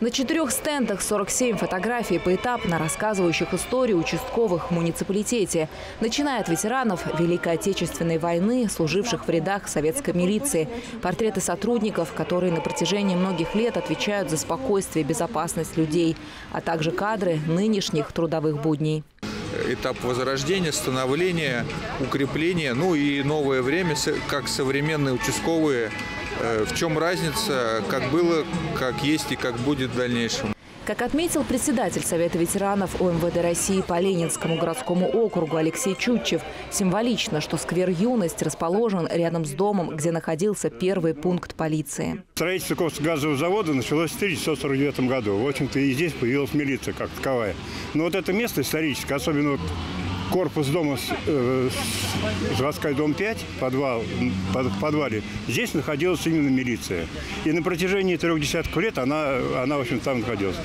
На четырех стендах 47 фотографий поэтапно рассказывающих историю участковых в муниципалитете. Начиная от ветеранов Великой Отечественной войны, служивших в рядах советской милиции. Портреты сотрудников, которые на протяжении многих лет отвечают за спокойствие и безопасность людей. А также кадры нынешних трудовых будней этап возрождения, становления, укрепления, ну и новое время, как современные участковые. Э, в чем разница, как было, как есть и как будет в дальнейшем. Как отметил председатель Совета ветеранов ОМВД России по Ленинскому городскому округу Алексей Чутчев, символично, что сквер «Юность» расположен рядом с домом, где находился первый пункт полиции. Строительство Ковского завода началось в 1949 году. В общем-то, и здесь появилась милиция как таковая. Но вот это место историческое, особенно корпус дома, э, заводской дом 5, подвал, под, подвале, здесь находилась именно милиция. И на протяжении трех десятков лет она, она в общем, там находилась.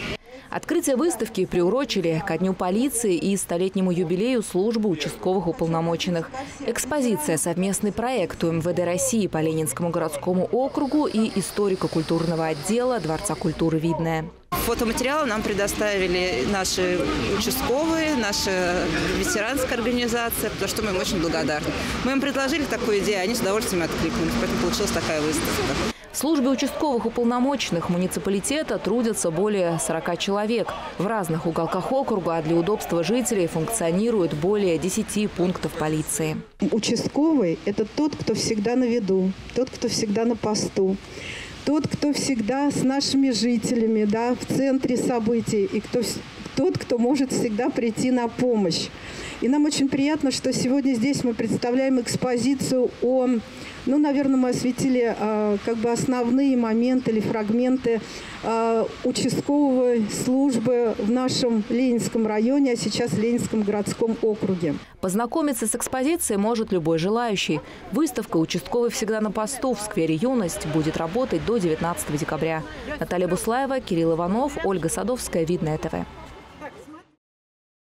Открытие выставки приурочили ко Дню полиции и столетнему юбилею службы участковых уполномоченных. Экспозиция – совместный проект УМВД России по Ленинскому городскому округу и историко-культурного отдела Дворца культуры «Видное». Фотоматериалы нам предоставили наши участковые, наша ветеранская организация, потому что мы им очень благодарны. Мы им предложили такую идею, они с удовольствием откликнулись, поэтому получилась такая выставка. В службе участковых уполномоченных муниципалитета трудятся более 40 человек. В разных уголках округа, а для удобства жителей функционирует более 10 пунктов полиции. Участковый – это тот, кто всегда на виду, тот, кто всегда на посту тот, кто всегда с нашими жителями, да, в центре событий, и кто, тот, кто может всегда прийти на помощь. И нам очень приятно, что сегодня здесь мы представляем экспозицию о, ну, наверное, мы осветили э, как бы основные моменты или фрагменты э, участковой службы в нашем Ленинском районе, а сейчас Ленинском городском округе. Познакомиться с экспозицией может любой желающий. Выставка «Участковый всегда на посту» в сквере «Юность» будет работать до 19 декабря. Наталья Буслаева, Кирилл Иванов, Ольга Садовская, Видное ТВ.